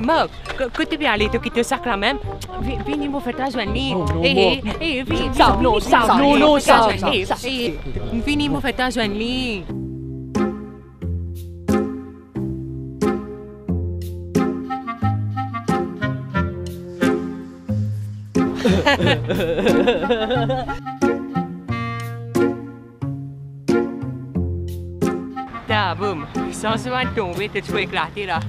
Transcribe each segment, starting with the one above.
Marc, que tu veux aller te quitter sac là même Vi- Viens me faire ta journée. Hé, hé, hé, viens. Ça, non, ça, non, non, ça, ça, ça. Viens me faire ta boum, sans se voir tomber, t'es tout éclaté là.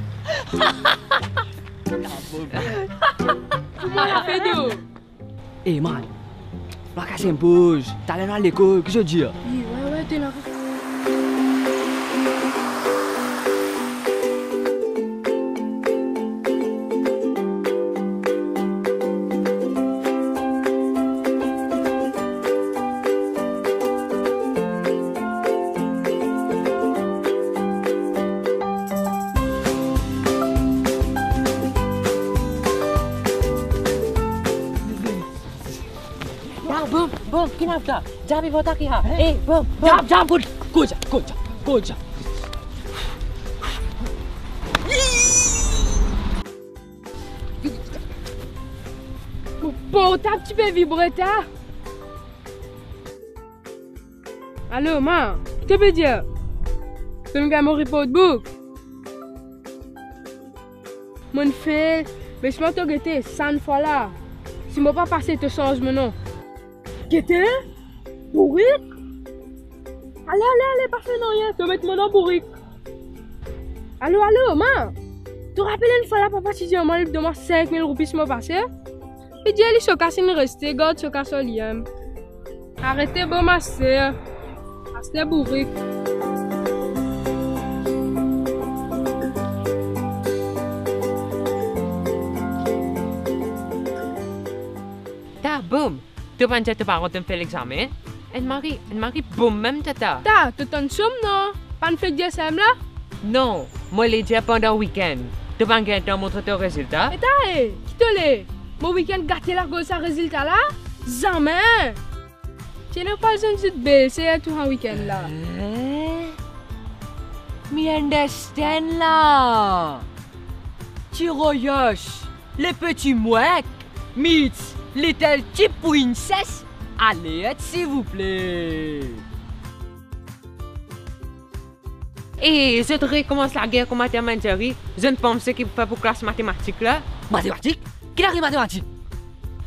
Eh man, la casse un bouge. T'allais à l'école, qu'est-ce que je. Dis kenapa? Jangan buat tak ya. Eh, boum, boum. Jam, jam, good. Good job, good job, good job. Bon, t'as un petit peu vibré, t'as? Allô, qu'est-ce que tu veux dire? Tu me mon report book Mon fait, mais je m'en guetté 100 fois là. Si moi pas passé, te change mon nom. Guetté Bourrique Allez, allez, allez, pas fait non rien, te mettre mon nom bourrique. Allô, allô, man Tu te rappelles une fois là, papa, tu dis, moi, il demande 5000 roupies si moi passé? Il dit, allez, choka, c'est resté, garde, choka, sur lien. Arrêtez, bon, ma sœur. Restez bourré. Ta boum. Tu vas te parents te faire l'examen. Elle marie, elle marie boum même tata. Ta, tu t'en somme, non? Pas de fait de GSM là? Non, moi les dire pendant le week-end. Tu vas te montrer ton résultat. Et ta, hé, qui te l'est? Mon week-end gâté la gosse à résultat là? Jamais! Tu n'as pas besoin de te baisser tout un week-end là. Me understand là. Tu royoches, les petits mouecs, meets, little petite princess. Allez, s'il vous plaît. Et je te recommence la guerre comme mathématique. Je ne pense qu'il faut pour classe mathématique là. Mathématiques? Qui arrive mathématiques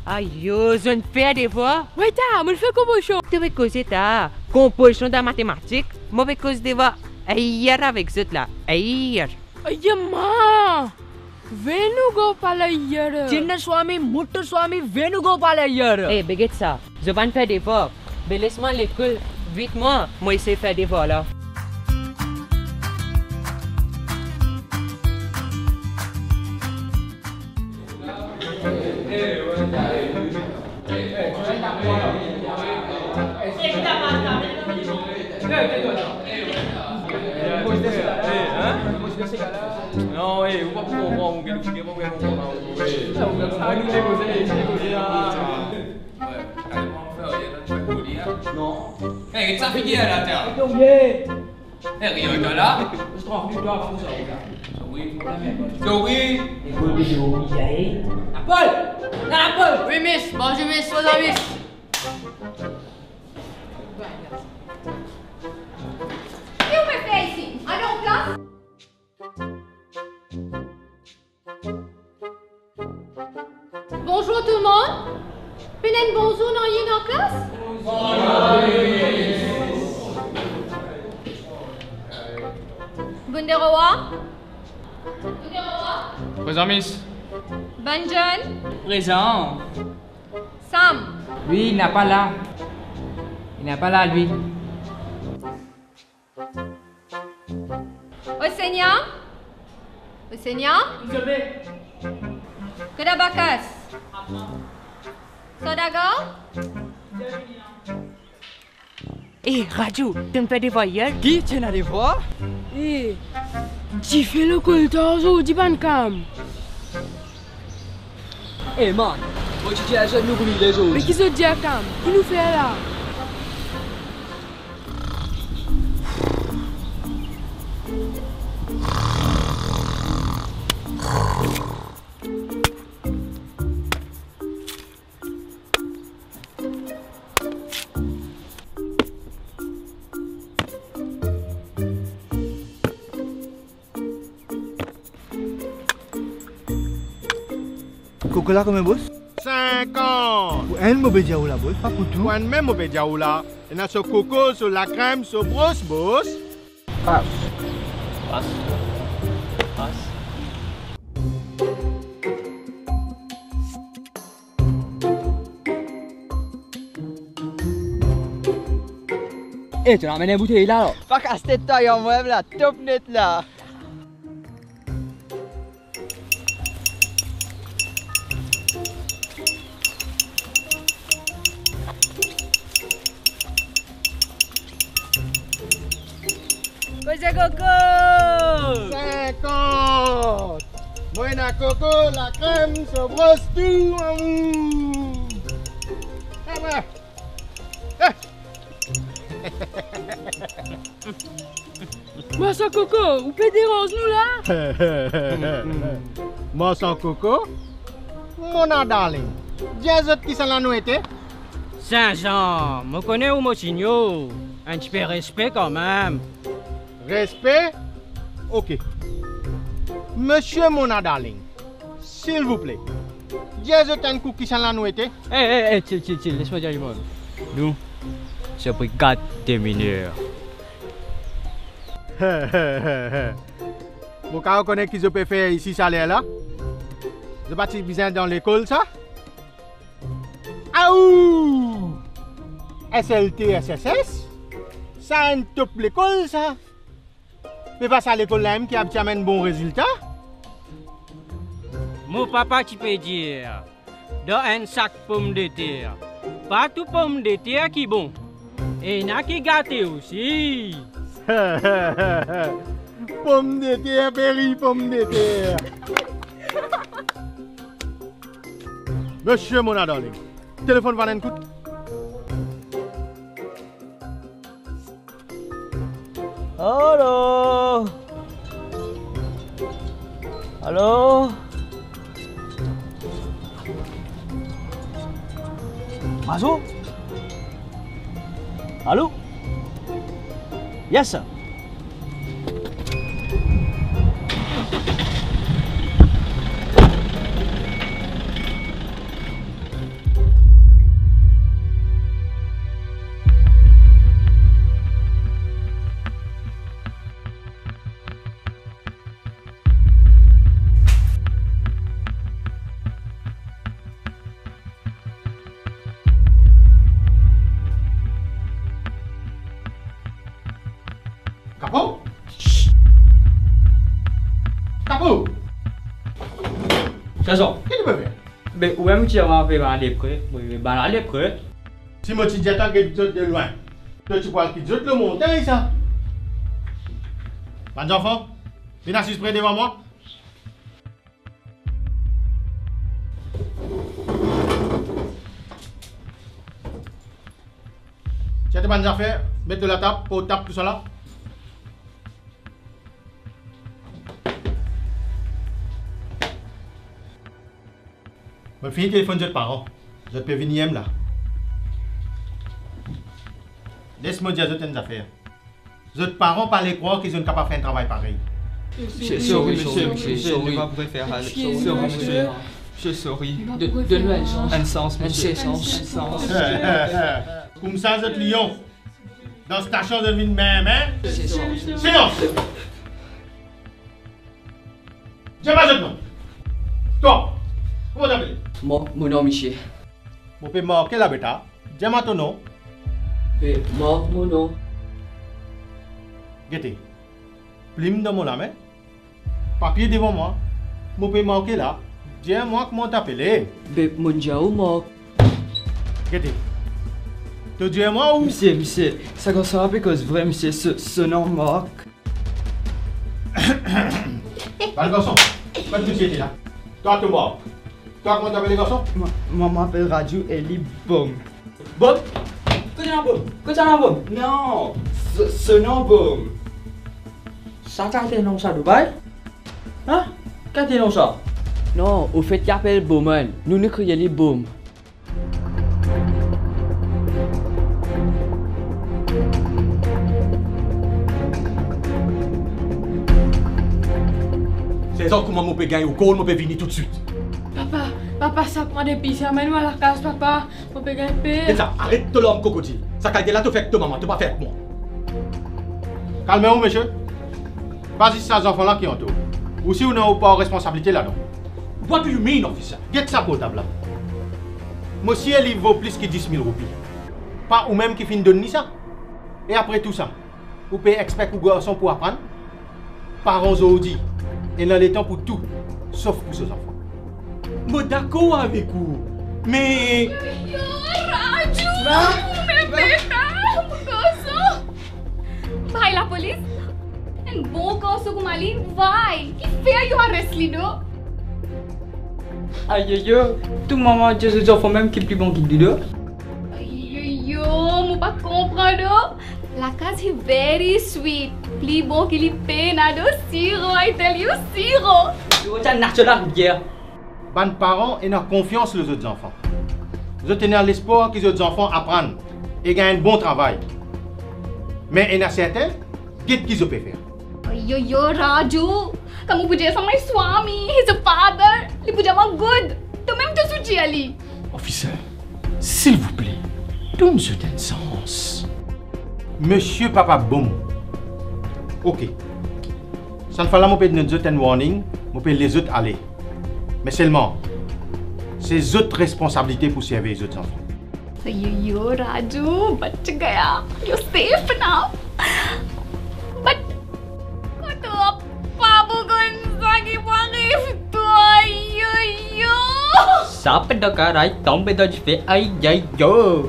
Aïe, yo, je ne fais des voix. Ouais, ta, me le fais chaud. Tu veux causer ta composition de mathématiques. Moi, je vais causer des voix hier avec ce là. Hier. Aïe, man! Venu go parler hier. Chinna Swami, Muttu Swami, Venugopal hier. Eh, béguette ça. Je vais faire des voix. Mais laisse-moi l'école. Vite, moi. Moi, je sais faire des voix là. Non, eh, on va pas comprendre, on va nous filer, on va comprendre. On va nous négocier, négocier là. Non. Eh, che sta figlia là, te? oublié. Eh, io da là. Je te rends plus tard, vous savez. Oui. Oui. École vidéo, Yaé. Paul Là, Paul Oui, miss. Bonjour, miss. Bonjour, miss? Bonjour tout le monde Penen bonjour non y en classe? Bunderoa Bunderoa Présent, miss. Banjan Présent. Sam? Lui, il n'a pas là. Il n'a pas là, lui. Osenia? Enseignant Kedabakas Saudagar Eh, Raju, tu me fais des voyelles Qui tu n'as des voix? Eh, tu fais le coltage ou tu ban cam. Eh man, moi tu dis à jeune nous comme les autres. Mais qui se dit à cam? Qui nous fait là? Coco là combien boss 50 Pour un mauvais diao là boss, pas pour tout. Un même au là. Il y a ce coco, sur la crème, ce brosse, boss. Eh tu l'as amené une bouteille là. Pas casse tête taille en moi là, top net là. Coco Coco 50 Buena coco, la crème, ce brosse tout. Ah bah. Moi ça coco, ou peut dérange nous là Moi sans coco, mon darling. Dis autres qui sont là nous été. Saint-Jean, me connais ou Mosigno Un petit peu de respect quand même. Respect? Ok. Monsieur mon darling, s'il vous plaît, dis autres un coup qui sont là nous été. Eh, eh, eh, chill, chill, chill, laisse-moi dire, Limon. Nous, c'est pris 4 minutes. Vous connaissez qui je peux faire ici, ça là Je parti bien dans l'école, ça Aouh SLT, SSS Ça un top l'école, ça Mais pas ça l'école là même qui a qui amène bon résultat. Mon papa, tu peux dire, dans un sac pomme de terre, pas tout pomme de terre qui bon. Et il y en a qui gâté aussi. Pomme de terre, Perry, pomme de terre. Monsieur mon darling, téléphone va un coup Allô? Allô Mazo Allô Yes sir. ou? Chazan. Ki di pe fe? Be ou e mouti yaman fe ban lepre, mwen ban la lepre. Si mouti jetan ke djot de lwen, to ti kwa ki djot le monten yi sa. Pas d'enfant Une assise près devant moi Tiens tes bonnes affaires, mets de la table pour tape tout ça là. Le téléphone de tes parents. Je peux venir là. Laisse-moi dire d'autres affaires. Les autres parents pas les croire qu'ils sont capables de faire un travail pareil. Monsieur, sorry, monsieur, monsieur, je ne vais pas faire. Sorry, monsieur. Je sorry. Donne-nous chance. Un sens, monsieur. Un sens. Un sens. Comme ça, êtes lion. Dans cette station de vie de même, hein? Silence! J'ai pas de nom. Toi, comment t'appelles? Mon, mon nom Michel. Mon quel habitat? Dis-moi ton nom. Moi, mon nom. Guettez. Plume dans mon âme, hein? Papier devant moi. Mon manquer là. Dis-moi comment. Be, mon jauh mak. Regardez. Tu dis-moi où? Monsieur, monsieur, ça concerne pas cause vrai, monsieur, ce, ce nom Marc. Pas le garçon. Pas de là? Toi, tu mort. Toi, comment t'appelles les garçons Moi, m'appelle Radio Eli. Kau jangan Bob. Kau jangan Bob. Non, ce, nom Boom. Ça kata nom ça Dubai? Hein Kata nom ça Non, au fait, il appelle Bowman. Nous ne crions les boom. C'est ça comment mon peut gagner au col, mon peut venir tout de suite. Papa, prend des pistes. Amène-moi à la case, papa. Mon C'est paix. ça, arrête de l'homme crocodile. Ça qualité là, tu fais avec ta maman, tu pas fait avec moi. Calmez-vous, monsieur. Pas ici ces enfants-là qui ont tout. Ou si vous n'avez pas responsabilité là-dedans. What do you mean, officer? Get ça potable là. Monsieur, il vaut plus que 10 000 roupies. Pas ou même qui finit donner ça. Et après tout ça, vous payez expert ou garçon pour apprendre. Parents aujourd'hui. Et dans les temps pour tout, sauf pour ces enfants. Moi d'accord avec vous. Mais... Yo, Raju! Meu beta! Gosto! Vai lá, police! And bom gosto com ali, vai! Que feio eu arrestlido! Aïe aïe aïe. Tout maman, Dieu, ces enfants même qui est plus bon qu'il dit deux. Yo, yo, mo pa comprando? La casa é very sweet. Bom que ele pena do siro, I tell you, siro! Tu vois, national hier. Bonnes parents et dans confiance les autres enfants. Vous tenez l'espoir que les autres enfants apprennent et gagnent un bon travail. Mais il y en a certains, qu'est-ce qu'ils peuvent faire Yo, yo, Raju! Kamu puja sa my swami. He's a father. Ele puja ma good. Tu mesmo tu suji ali. Officer, s'il vous plaît, donne-moi un sens. Monsieur Papa Boum. Ok. Ça ne fait pas mon peut nous un warning, mon les autres aller. Mais seulement, c'est autres responsabilités pour servir les autres enfants. Yo, yo, Raju. Bach gaya? You're safe now. But, kau tu apa bukan lagi panggil tu? Yo, yo. Siapa dah karai, tombe dah jife, ay, ay, yo.